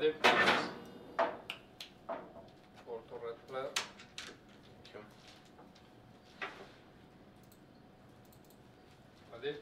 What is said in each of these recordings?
Ready? Four to red player. Okay. Ready?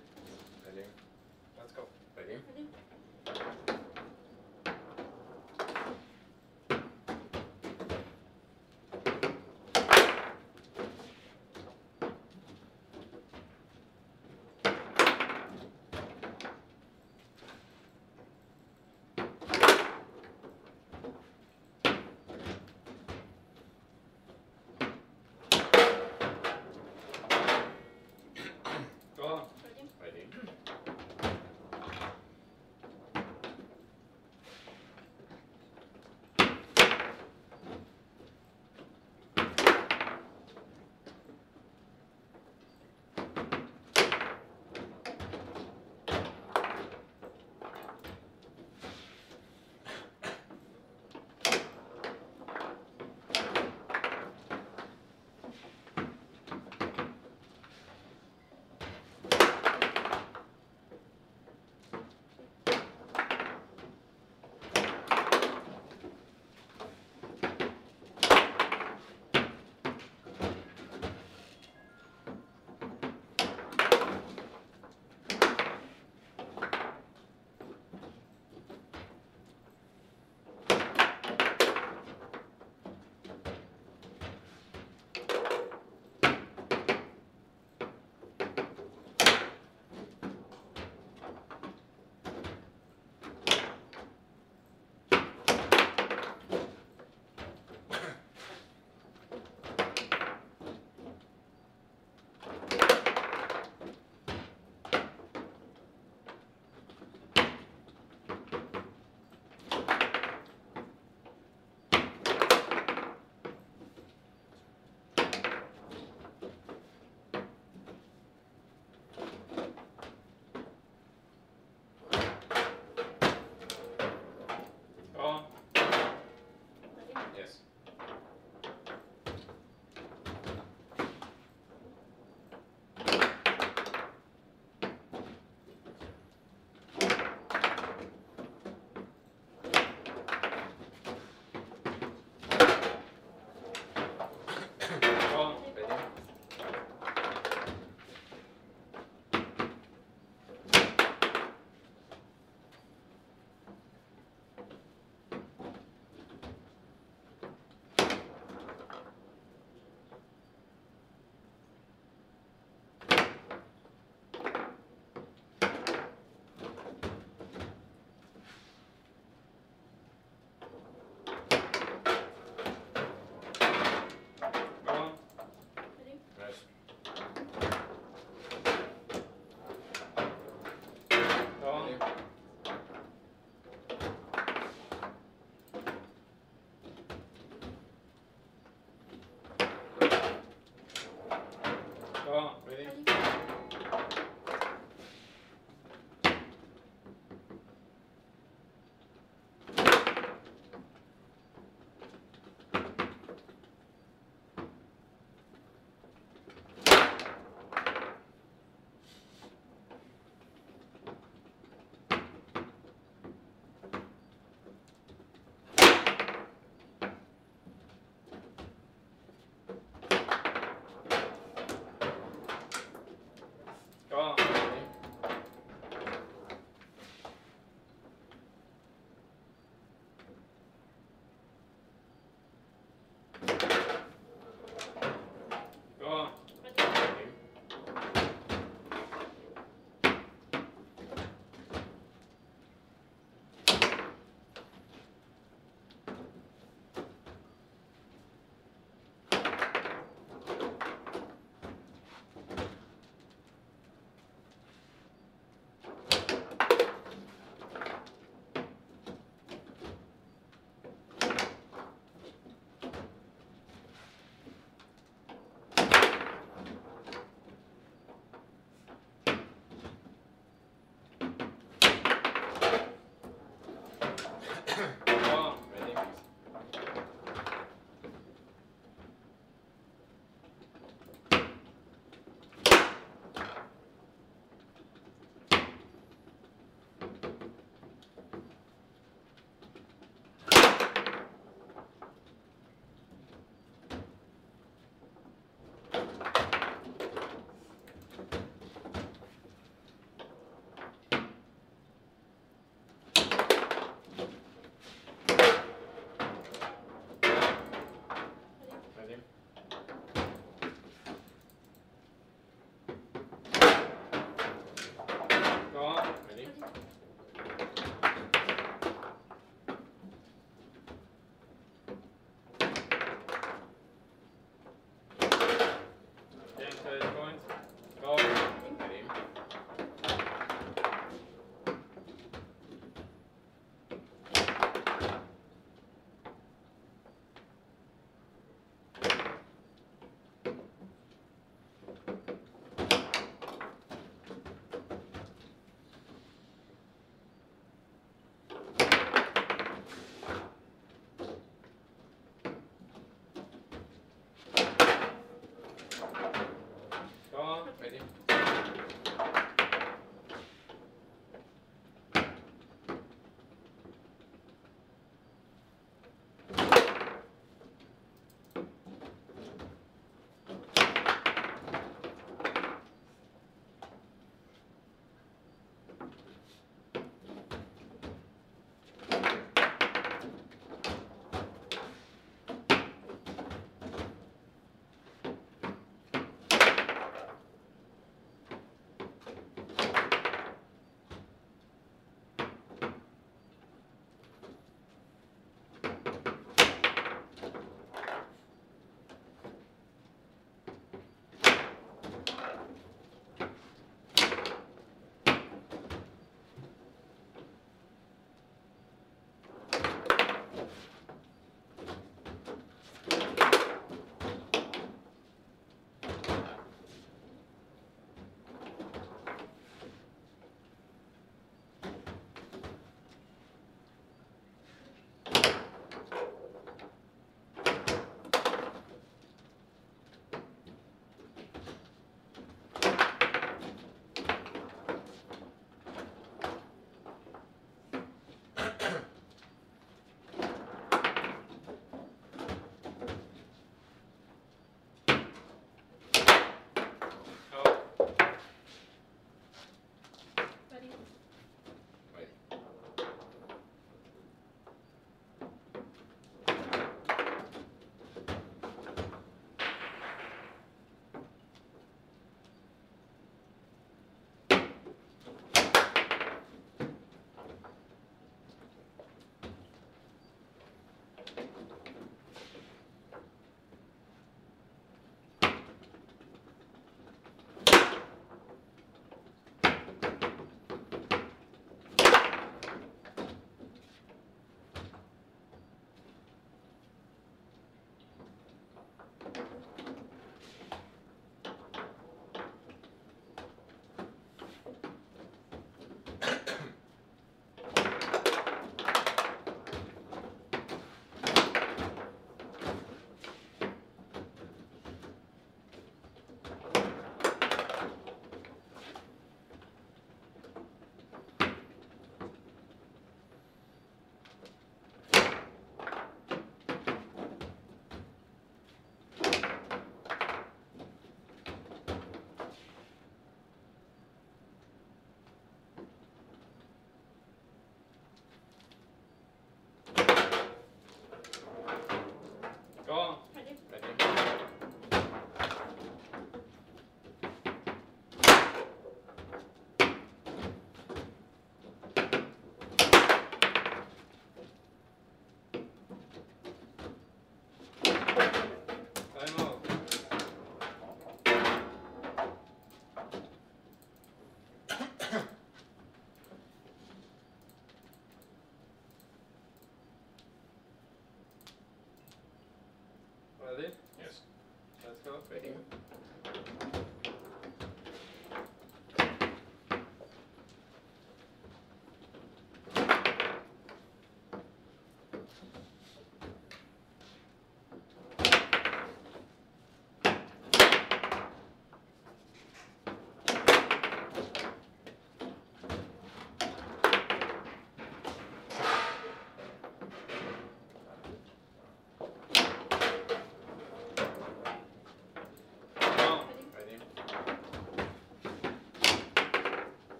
Let's go.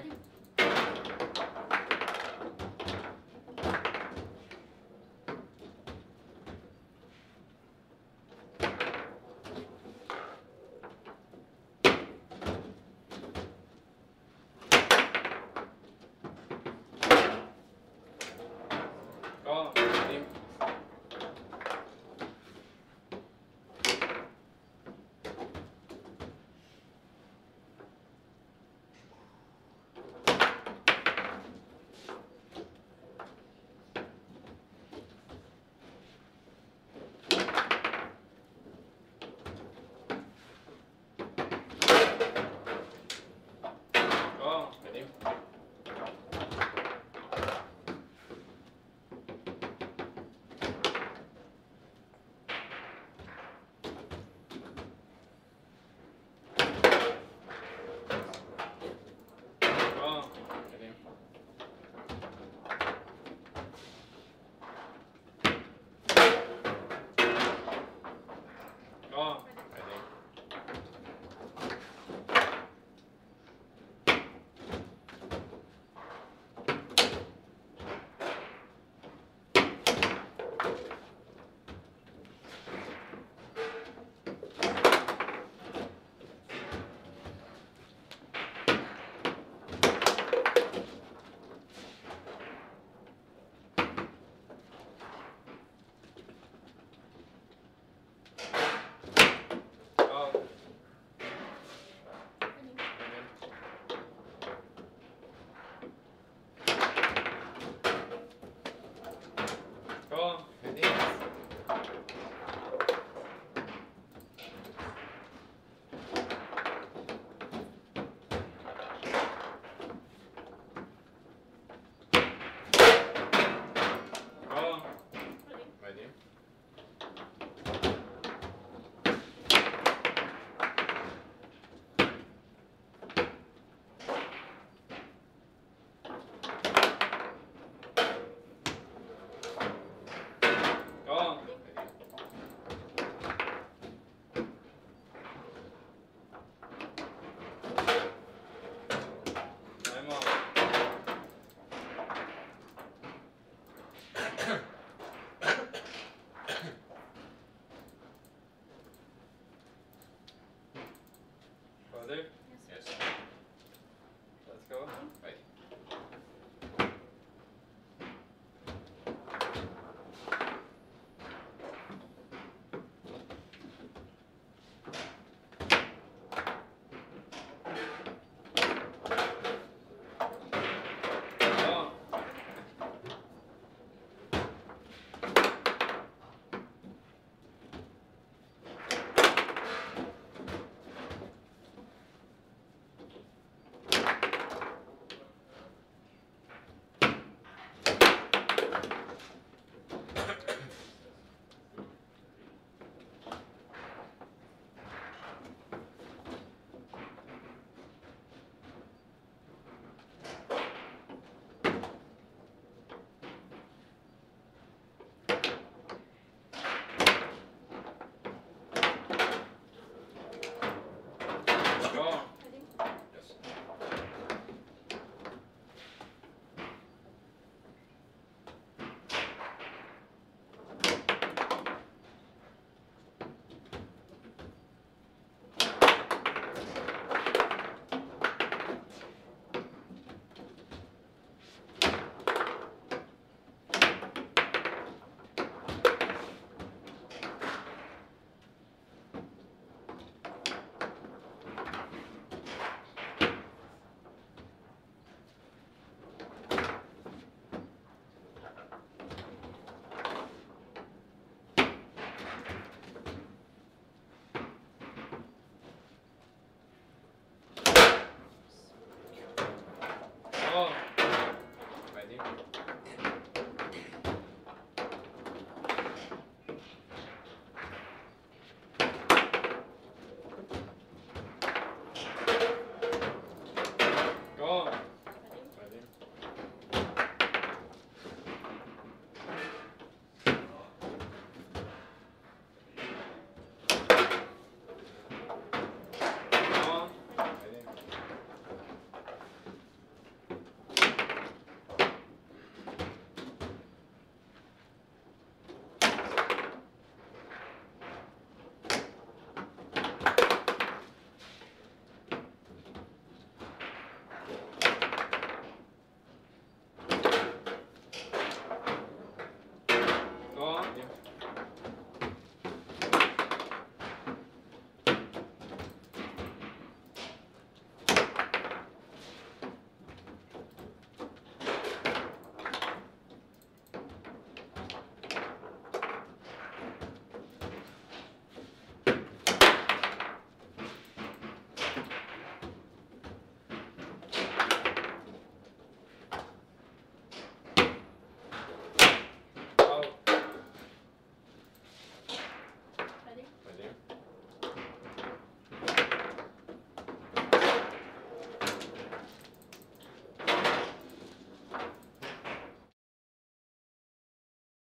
Second.